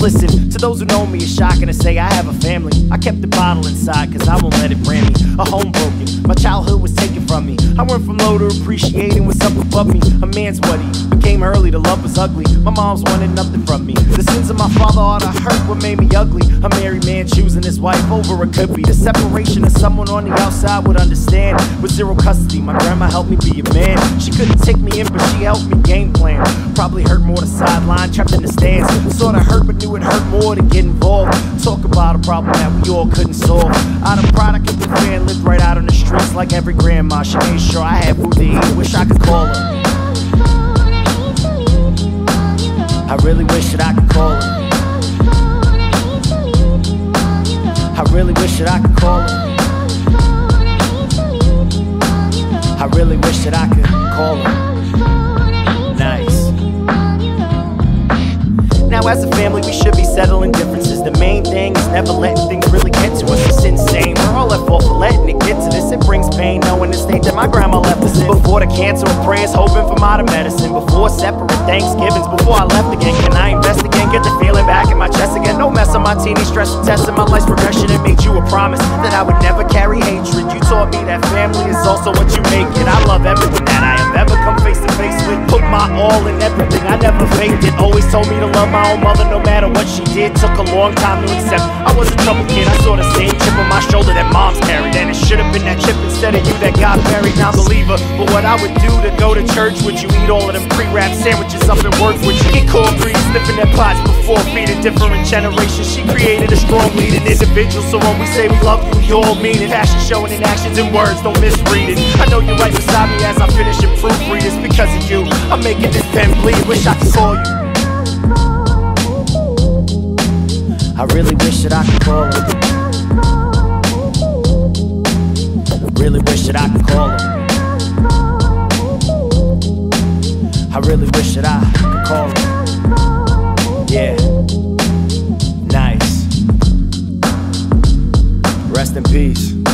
Listen, to those who know me, it's shocking to say I have a family. I kept the bottle inside, cause I won't let it brand me. A home broken, my childhood was taken from me. I went from low to appreciating what's up above me. A man's he became early, the love was ugly. My mom's wanted nothing from me. The sins of my father ought to hurt what made me ugly. A married man choosing his wife over a could. The separation of someone on the outside would understand. With zero custody, my grandma helped me be a man. She couldn't take me in, but she helped me game plan. Probably hurt more the sideline, trapped in the stands. Sorta hurt, but knew it hurt more to get involved. Talk about a problem that we all couldn't solve. Out of product of the fan, lived right out on the like every grandma. She made sure I had food to eat. Wish I could call her. I really wish that I could call her. I really wish that I could call her. I really wish that I could call her. Nice. Now, as a family, we should be settling differences. The main thing is never letting things my left in. Before the cancer of prayers, hoping for modern medicine. Before separate Thanksgivings, before I left again. Can I invest again? Get the feeling back in my chest again. No mess on my teeny stress and testing my life's progression. It made you a promise that I would never carry hatred. You taught me that family is also what you make it. I love everyone that I have ever come face to face with. Put my all in everything. I never faked it. Always told me to love my own mother no matter what she did. Took a long time to accept. I was a trouble kid. I saw the same chip on my shoulder that mom's carried. And what I would do to go to church would you eat all of them pre-wrapped sandwiches up at work? Would you eat cornbread, sniffing their pots before feeding different generations? She created a strong leading individual. So when we say we love you, we all mean it. Passion showing in actions and words. Don't misread it. I know you're right beside me as I finish and proofread. It's because of you. I'm making this pen bleed. Wish I could call you. I really wish that I could call her. Really wish that I could call her. I really wish that I could call her. Yeah. Nice. Rest in peace.